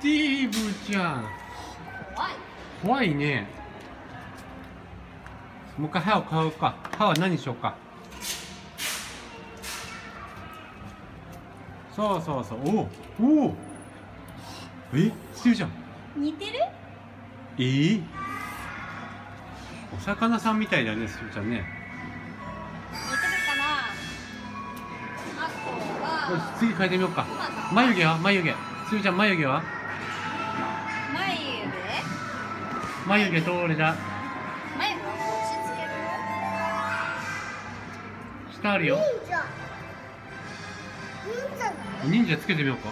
ティーブちゃん。怖い。怖いね。もう一回歯を買うか。歯は何にしようか。そうそうそう。おおおえスティーブちゃん。似てる？えー、お魚さんみたいだねスティーブちゃんね。似てるかな？あとは次変えてみようか。眉毛は？眉毛。スティーブちゃん眉毛は？眉毛どれだ毛眉毛下あるよ。忍者。忍者つけてみようか。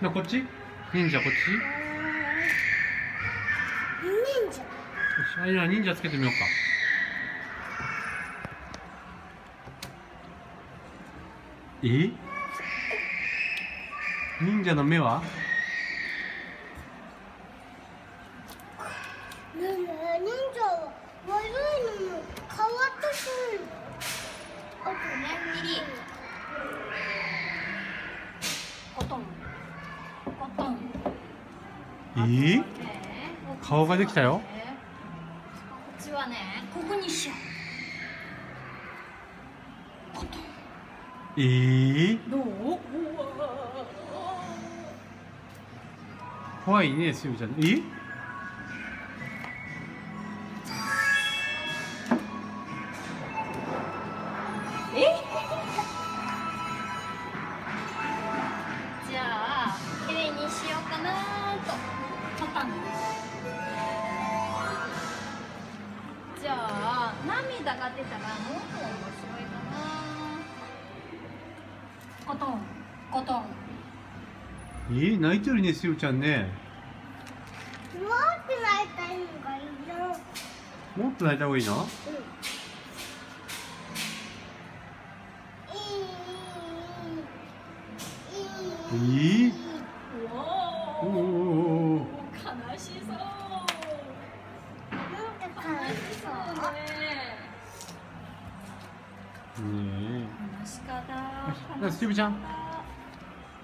なこっち？忍者こっち？よ忍者。しあいや忍者つけてみようか。え？忍者の目はねえねえ忍者は悪いのも変わってくる奥ねミリコトンコトンえ？ー、ね顔ができたよ。こっちはねここにしよう。コトンえ？ー、どう？怖いねしぶちゃん。ええ？コトンじゃあ涙が出たらもっと面白いかな。コトンコトン。えー、泣いてるねしぶちゃんね。弱くなりたいのがいいなもっと泣いた方がいいの？えー、うわおーおーーおうねね悲しかったよしよしスティーブちゃん？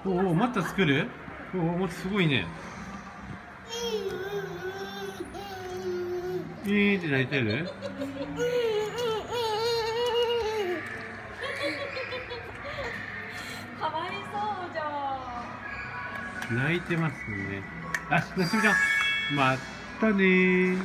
えおおまた作る？おおすごいね。えーって泣いてる？かわいそうじゃん。泣いてますね。あなしぶちゃんまたねー